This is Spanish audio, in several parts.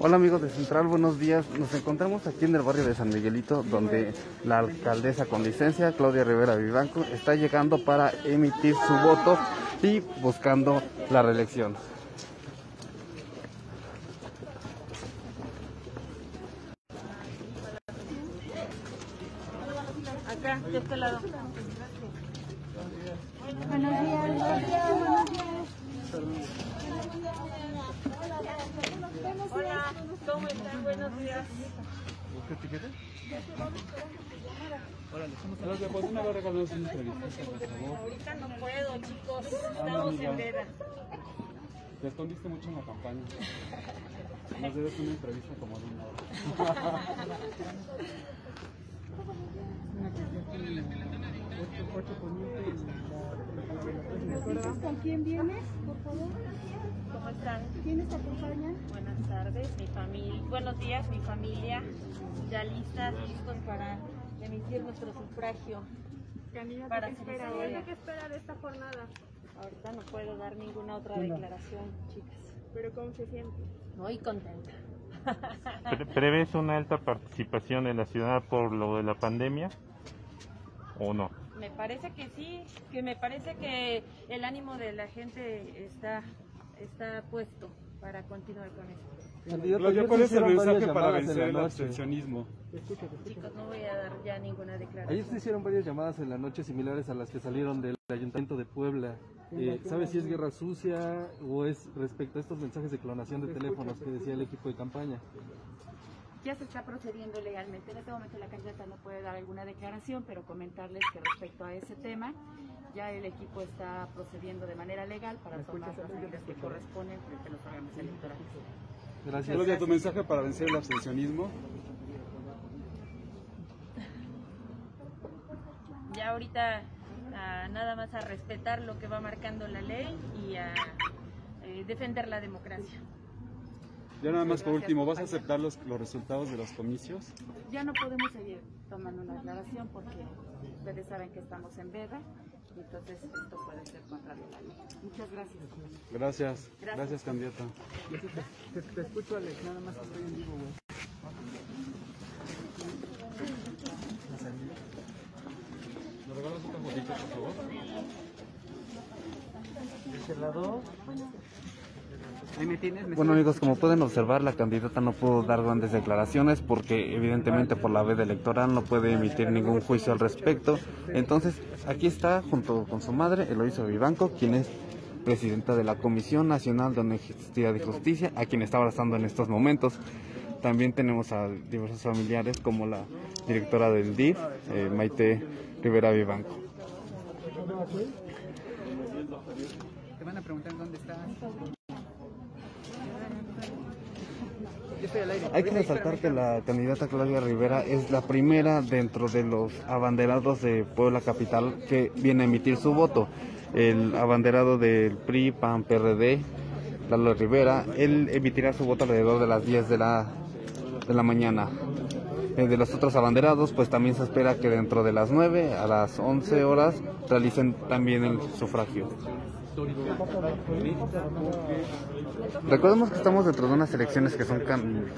Hola amigos de Central, buenos días. Nos encontramos aquí en el barrio de San Miguelito, donde la alcaldesa con licencia, Claudia Rivera Vivanco, está llegando para emitir su voto y buscando la reelección. Acá, de este lado. Hola, ¿cómo están? Buenos días. Claudia, ¿por qué no le regalas una entrevista, por favor? Ahorita no puedo, chicos. Estamos en veda. Te escondiste mucho en la campaña. Nos debes una entrevista como de una hora. ¿Con quién vienes, por favor? ¿Cómo están? ¿Quiénes te acompañan? Buenas tardes, mi familia. Buenos días, mi familia. Ya listas, listos para emitir nuestro sufragio. Candidata, Para ¿qué espera. ¿Qué espera de esta jornada? Ahorita no puedo dar ninguna otra declaración, chicas. Pero ¿cómo se siente? Muy contenta. Pre- ¿Prevés una alta participación en la ciudad por lo de la pandemia o no? Me parece que sí, que me parece que el ánimo de la gente está, está puesto para continuar con esto. Claudia, ¿cuál es el mensaje para vencer el abstencionismo? Chicos, no voy a dar ya ninguna Ayer declaración. se hicieron varias llamadas en la noche similares a las que salieron del Ayuntamiento de Puebla. Eh, ¿Sabes si es guerra sucia o es respecto a estos mensajes de clonación de teléfonos que decía el equipo de campaña? Ya se está procediendo legalmente. En este momento la candidata no puede dar alguna declaración, pero comentarles que respecto a ese tema, ya el equipo está procediendo de manera legal para tomar las medidas que corresponden frente a los órganos electorales. Gracias. Claudia, tu mensaje para vencer el abstencionismo. Ya ahorita a nada más a respetar lo que va marcando la ley y a eh, defender la democracia. Ya nada más por último, ¿vas a aceptar los, los resultados de los comicios? Ya no podemos seguir tomando una declaración porque ustedes saben que estamos en veda y entonces esto puede ser contrario a la ley. Muchas gracias. Gracias, gracias candidata. Te, escucho, Alex, nada más estoy en vivo. ¿Me regalas otra fotito, por favor? Bueno amigos, como pueden observar, la candidata no pudo dar grandes declaraciones porque evidentemente por la veda electoral no puede emitir ningún juicio al respecto. Entonces, aquí está junto con su madre, Eloisa Vivanco, quien es presidenta de la Comisión Nacional de Honestidad y Justicia, a quien está abrazando en estos momentos. También tenemos a diversos familiares como la directora del DIF, eh, Maite Rivera Vivanco. Te van a preguntar dónde estás. Hay que resaltar que la candidata Claudia Rivera es la primera dentro de los abanderados de Puebla Capital que viene a emitir su voto. El abanderado del PRI, PAN, PRD, Lalo Rivera, él emitirá su voto alrededor de las 10 de la, de la mañana. Eh, de los otros abanderados, pues también se espera que dentro de las 9 a las 11 horas realicen también el sufragio. Recordemos que estamos dentro de unas elecciones que son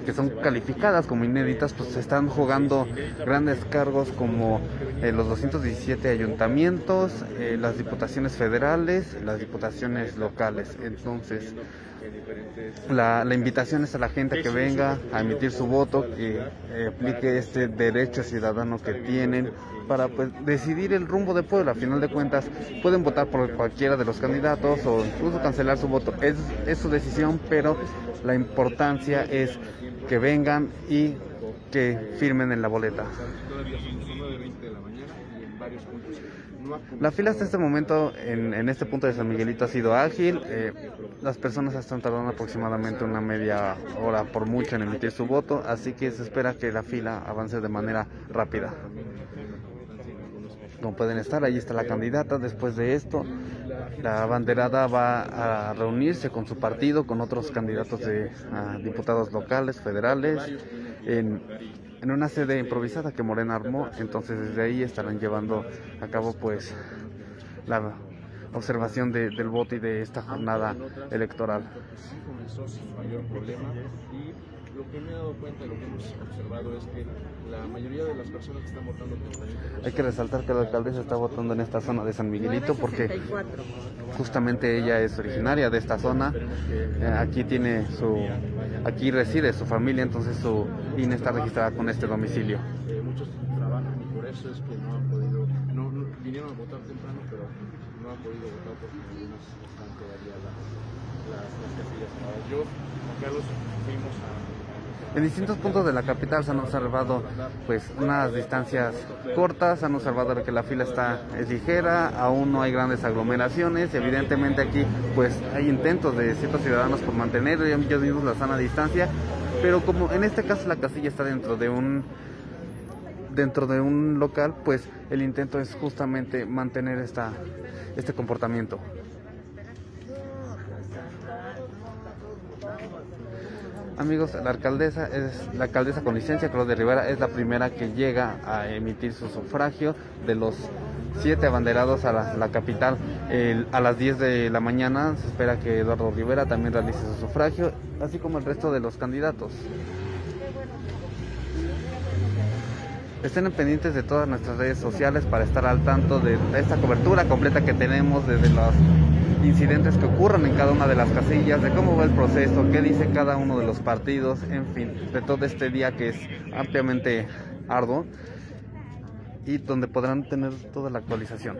que son calificadas como inéditas, pues se están jugando grandes cargos como eh, los 217 ayuntamientos, eh, las diputaciones federales, las diputaciones locales. Entonces, la, la invitación es a la gente que venga a emitir su voto, que eh, aplique este derecho ciudadano que tienen para pues, decidir el rumbo de Puebla. A final de cuentas, pueden votar por cualquiera de los candidatos o incluso cancelar su voto. Es, su decisión, pero la importancia es que vengan y que firmen en la boleta. La fila hasta este momento en, en este punto de San Miguelito ha sido ágil. eh, las personas están tardando aproximadamente una media hora por mucho en emitir su voto, así que se espera que la fila avance de manera rápida. Como pueden estar, ahí está la candidata. Después de esto, la banderada va a reunirse con su partido, con otros candidatos de a diputados locales, federales, en, en una sede improvisada que Morena armó. Entonces desde ahí estarán llevando a cabo pues la observación de- del voto y de esta jornada electoral. Lo que me he dado cuenta, lo que hemos observado es que la mayoría de las personas que están votando tempranito Hay que resaltar que la alcaldesa está votando en esta zona de San Miguelito porque justamente ella es originaria de esta zona. Eh, aquí tiene su, aquí reside su familia, entonces su INE está registrada con este domicilio. eh, muchos trabajan y por eso es que no han podido, no, no- vinieron a votar temprano, pero no han podido votar porque algunos están todavía las, las, las casillas. Yo, Carlos, fuimos a En distintos puntos de la capital se han observado pues unas distancias cortas, han observado que la fila está es ligera, aún no hay grandes aglomeraciones, evidentemente aquí pues hay intentos de ciertos ciudadanos por mantener ellos mismos la sana distancia, pero como en este caso la casilla está dentro de un dentro de un local, pues el intento es justamente mantener esta este comportamiento. Amigos, la alcaldesa es la alcaldesa con licencia, Claudia Rivera, es la primera que llega a emitir su sufragio de los siete abanderados a la, capital. A las 10 de la mañana se espera que Eduardo Rivera también realice su sufragio, así como el resto de los candidatos. Estén pendientes de todas nuestras redes sociales para estar al tanto de esta cobertura completa que tenemos desde los incidentes que ocurran en cada una de las casillas, de cómo va el proceso, qué dice cada uno de los partidos, en fin, de todo este día que es ampliamente arduo y donde podrán tener toda la actualización.